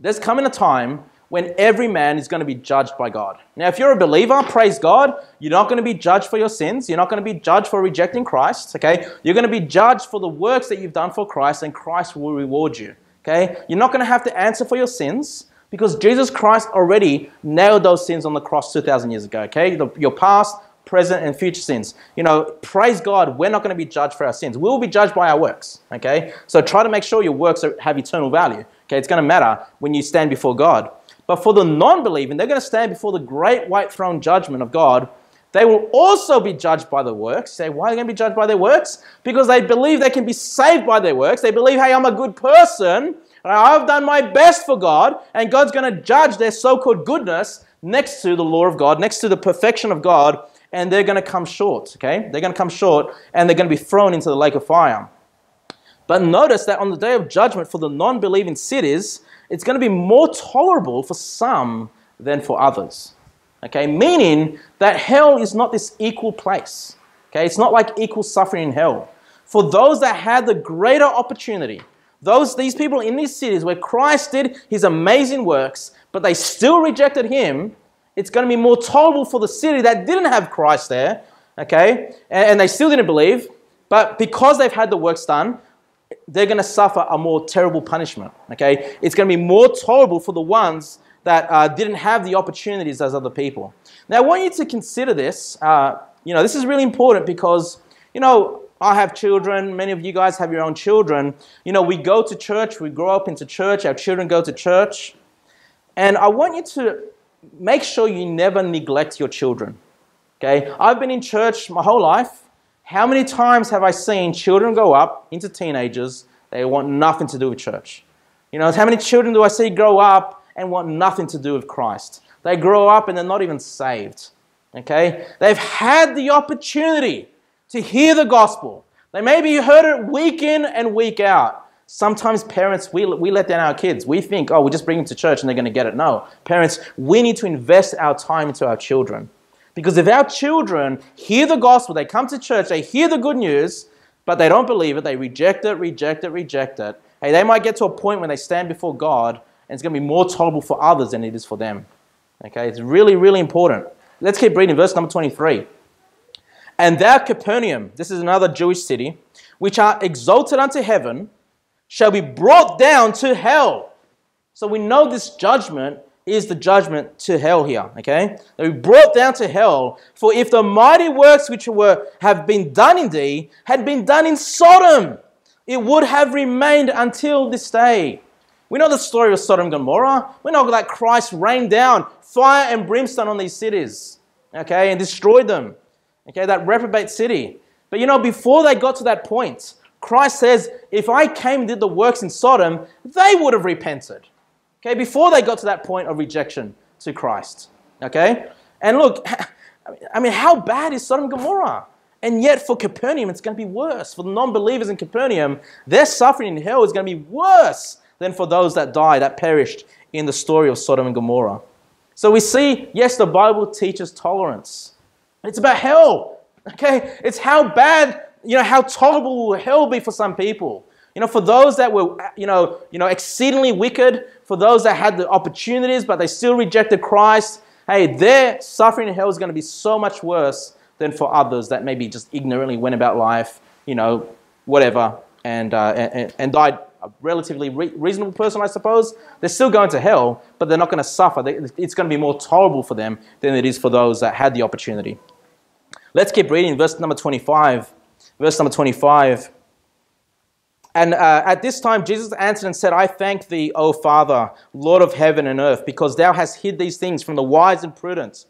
there's coming a time when every man is going to be judged by God. Now, if you're a believer, praise God, you're not going to be judged for your sins. You're not going to be judged for rejecting Christ, okay? You're going to be judged for the works that you've done for Christ, and Christ will reward you, okay? You're not going to have to answer for your sins because Jesus Christ already nailed those sins on the cross 2,000 years ago, okay? The, your past, present, and future sins. You know, praise God, we're not going to be judged for our sins. We will be judged by our works, okay? So try to make sure your works have eternal value, okay? It's going to matter when you stand before God. But for the non believing, they're going to stand before the great white throne judgment of God. They will also be judged by the works. Say, why are they going to be judged by their works? Because they believe they can be saved by their works. They believe, hey, I'm a good person. I've done my best for God, and God's going to judge their so called goodness next to the law of God, next to the perfection of God, and they're going to come short, okay? They're going to come short, and they're going to be thrown into the lake of fire. But notice that on the day of judgment for the non believing cities, it's going to be more tolerable for some than for others. Okay, meaning that hell is not this equal place. Okay, it's not like equal suffering in hell. For those that had the greater opportunity, those these people in these cities where Christ did his amazing works, but they still rejected him, it's going to be more tolerable for the city that didn't have Christ there, okay, and they still didn't believe, but because they've had the works done, they're going to suffer a more terrible punishment. Okay, it's going to be more tolerable for the ones that uh, didn't have the opportunities as other people. Now, I want you to consider this. Uh, you know, this is really important because you know I have children. Many of you guys have your own children. You know, we go to church. We grow up into church. Our children go to church, and I want you to make sure you never neglect your children. Okay, I've been in church my whole life. How many times have I seen children go up into teenagers, they want nothing to do with church? You know, how many children do I see grow up and want nothing to do with Christ? They grow up and they're not even saved. Okay? They've had the opportunity to hear the gospel. They maybe you heard it week in and week out. Sometimes parents, we, we let down our kids. We think, oh, we'll just bring them to church and they're going to get it. No. Parents, we need to invest our time into our children. Because if our children hear the gospel, they come to church, they hear the good news, but they don't believe it, they reject it, reject it, reject it. Hey, they might get to a point when they stand before God and it's going to be more tolerable for others than it is for them. Okay, it's really, really important. Let's keep reading verse number 23. And thou, Capernaum, this is another Jewish city, which are exalted unto heaven, shall be brought down to hell. So we know this judgment is the judgment to hell here, okay? They were brought down to hell. For if the mighty works which were have been done in thee had been done in Sodom, it would have remained until this day. We know the story of Sodom and Gomorrah. We know that Christ rained down fire and brimstone on these cities, okay, and destroyed them, okay, that reprobate city. But you know, before they got to that point, Christ says, if I came and did the works in Sodom, they would have repented. Okay, before they got to that point of rejection to Christ. Okay? And look, I mean, how bad is Sodom and Gomorrah? And yet for Capernaum, it's going to be worse. For the non believers in Capernaum, their suffering in hell is going to be worse than for those that died, that perished in the story of Sodom and Gomorrah. So we see, yes, the Bible teaches tolerance. It's about hell. Okay? It's how bad, you know, how tolerable will hell be for some people. You know, for those that were, you know, you know, exceedingly wicked, for those that had the opportunities but they still rejected Christ, hey, their suffering in hell is going to be so much worse than for others that maybe just ignorantly went about life, you know, whatever, and, uh, and, and died a relatively re- reasonable person, I suppose. They're still going to hell, but they're not going to suffer. It's going to be more tolerable for them than it is for those that had the opportunity. Let's keep reading verse number 25. Verse number 25. And uh, at this time, Jesus answered and said, I thank thee, O Father, Lord of heaven and earth, because thou hast hid these things from the wise and prudent,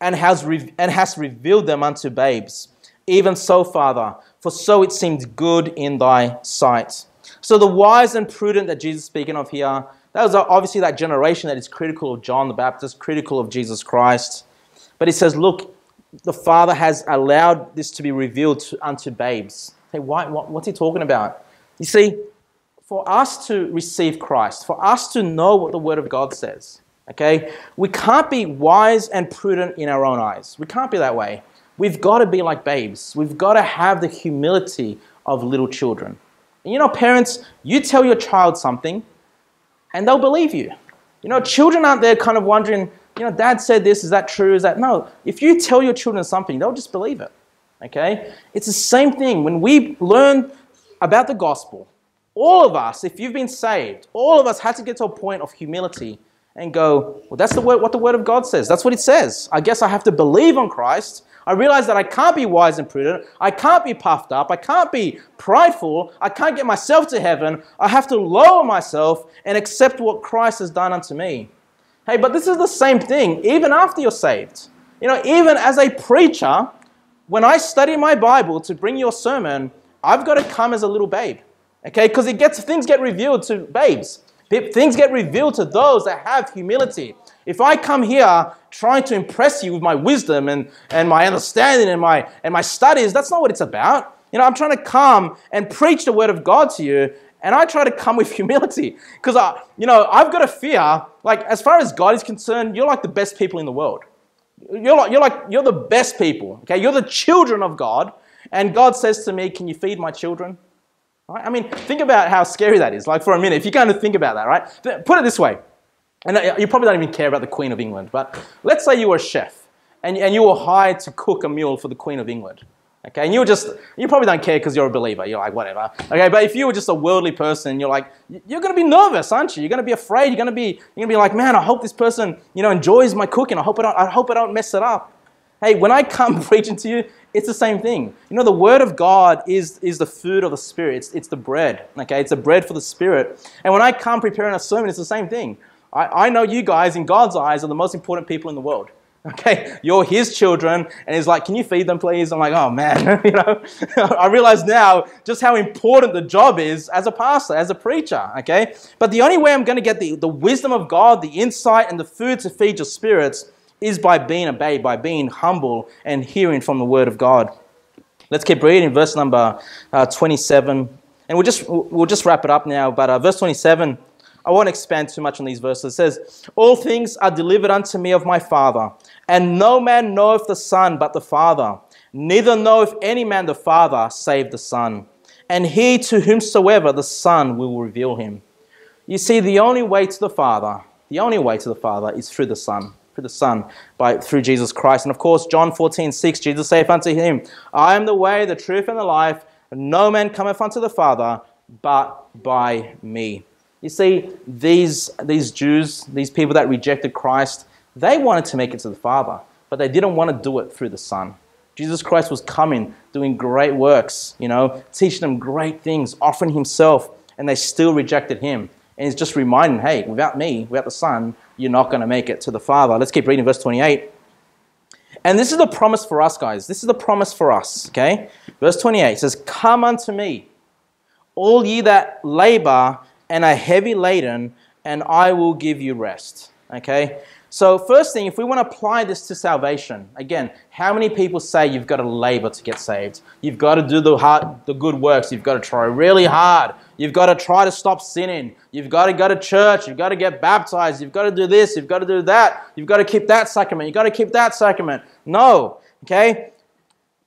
and hast, and hast revealed them unto babes. Even so, Father, for so it seemed good in thy sight. So the wise and prudent that Jesus is speaking of here, that was obviously that generation that is critical of John the Baptist, critical of Jesus Christ. But he says, look, the Father has allowed this to be revealed to, unto babes. Hey, why, what, what's he talking about? You see, for us to receive Christ, for us to know what the Word of God says, okay, we can't be wise and prudent in our own eyes. We can't be that way. We've got to be like babes. We've got to have the humility of little children. And you know, parents, you tell your child something and they'll believe you. You know, children aren't there kind of wondering, you know, dad said this, is that true? Is that no? If you tell your children something, they'll just believe it. Okay? It's the same thing. When we learn about the gospel, all of us, if you've been saved, all of us had to get to a point of humility and go, well, that's the word, what the Word of God says. That's what it says. I guess I have to believe on Christ. I realize that I can't be wise and prudent. I can't be puffed up. I can't be prideful. I can't get myself to heaven. I have to lower myself and accept what Christ has done unto me. Hey, but this is the same thing even after you're saved. You know, even as a preacher, when I study my Bible to bring your sermon, I've got to come as a little babe. Okay? Because it gets things get revealed to babes. Things get revealed to those that have humility. If I come here trying to impress you with my wisdom and, and my understanding and my, and my studies, that's not what it's about. You know, I'm trying to come and preach the word of God to you, and I try to come with humility. Because, I, you know, I've got a fear, like, as far as God is concerned, you're like the best people in the world. You're like, you're like, you're the best people, okay? You're the children of God. And God says to me, Can you feed my children? Right? I mean, think about how scary that is. Like for a minute, if you kind of think about that, right? Put it this way. And uh, you probably don't even care about the Queen of England, but let's say you were a chef and, and you were hired to cook a meal for the Queen of England. Okay, and you were just, you probably don't care because you're a believer. You're like, whatever. Okay, but if you were just a worldly person, you're like, you're going to be nervous, aren't you? You're going to be afraid. You're going to be, you're going to be like, man, I hope this person, you know, enjoys my cooking. I hope I don't, I hope I don't mess it up. Hey, when I come preaching to you, it's the same thing. You know, the Word of God is, is the food of the Spirit. It's, it's the bread, okay? It's the bread for the Spirit. And when I come preparing a sermon, it's the same thing. I, I know you guys, in God's eyes, are the most important people in the world. Okay, you're his children, and he's like, "Can you feed them, please?" I'm like, "Oh man," you know. I realize now just how important the job is as a pastor, as a preacher. Okay, but the only way I'm going to get the, the wisdom of God, the insight, and the food to feed your spirits is by being babe, by being humble and hearing from the Word of God. Let's keep reading verse number uh, 27. And we'll just, we'll just wrap it up now. But uh, verse 27, I won't expand too much on these verses. It says, All things are delivered unto me of my Father, and no man knoweth the Son but the Father, neither knoweth any man the Father save the Son, and he to whomsoever the Son will reveal him. You see, the only way to the Father, the only way to the Father is through the Son through the Son, by, through Jesus Christ. And of course, John 14, 6, Jesus saith unto him, I am the way, the truth, and the life. No man cometh unto the Father but by me. You see, these, these Jews, these people that rejected Christ, they wanted to make it to the Father, but they didn't want to do it through the Son. Jesus Christ was coming, doing great works, you know, teaching them great things, offering himself, and they still rejected him. And he's just reminding, hey, without me, without the Son, you're not going to make it to the Father. Let's keep reading verse 28. And this is the promise for us, guys. This is the promise for us, okay? Verse 28 says, Come unto me, all ye that labor and are heavy laden, and I will give you rest, okay? So, first thing, if we want to apply this to salvation, again, how many people say you've got to labor to get saved? You've got to do the hard, the good works. You've got to try really hard. You've got to try to stop sinning. You've got to go to church. You've got to get baptized. You've got to do this. You've got to do that. You've got to keep that sacrament. You've got to keep that sacrament. No, okay?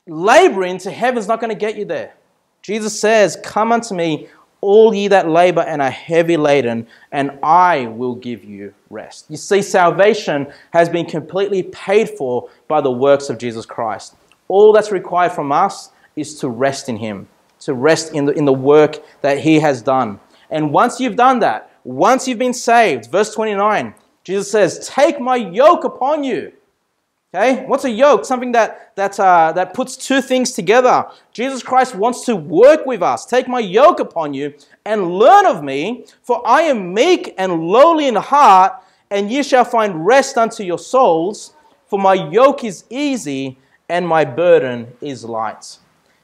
Laboring to heaven's not going to get you there. Jesus says, Come unto me, all ye that labor and are heavy laden, and I will give you rest. You see, salvation has been completely paid for by the works of Jesus Christ. All that's required from us is to rest in Him, to rest in the, in the work that He has done. And once you've done that, once you've been saved, verse 29, Jesus says, Take my yoke upon you. Okay? What's a yoke? Something that, that, uh, that puts two things together. Jesus Christ wants to work with us. Take my yoke upon you and learn of me, for I am meek and lowly in heart, and ye shall find rest unto your souls. For my yoke is easy and my burden is light.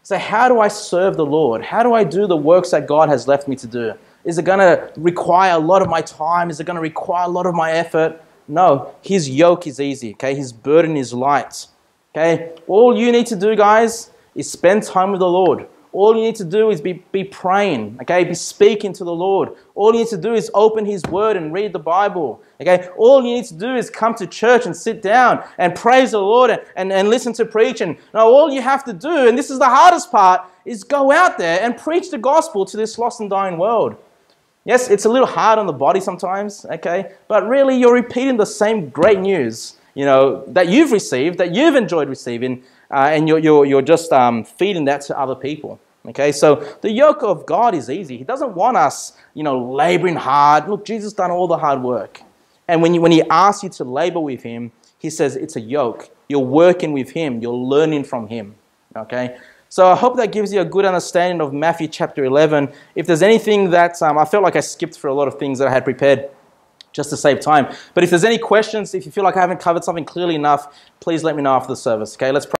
So, how do I serve the Lord? How do I do the works that God has left me to do? Is it going to require a lot of my time? Is it going to require a lot of my effort? No, his yoke is easy, okay? His burden is light, okay? All you need to do, guys, is spend time with the Lord. all you need to do is be, be praying, okay? Be speaking to the Lord. All you need to do is open His Word and read the Bible, okay? All you need to do is come to church and sit down and praise the Lord and, and, and listen to preaching. Now, all you have to do, and this is the hardest part, is go out there and preach the gospel to this lost and dying world. Yes, it's a little hard on the body sometimes, okay? But really, you're repeating the same great news, you know, that you've received, that you've enjoyed receiving, uh, and you're, you're, you're just um, feeding that to other people. Okay, so the yoke of God is easy. He doesn't want us, you know, laboring hard. Look, Jesus done all the hard work. And when, you, when he asks you to labor with him, he says it's a yoke. You're working with him. You're learning from him. Okay, so I hope that gives you a good understanding of Matthew chapter 11. If there's anything that um, I felt like I skipped through a lot of things that I had prepared just to save time. But if there's any questions, if you feel like I haven't covered something clearly enough, please let me know after the service. Okay, let's pray.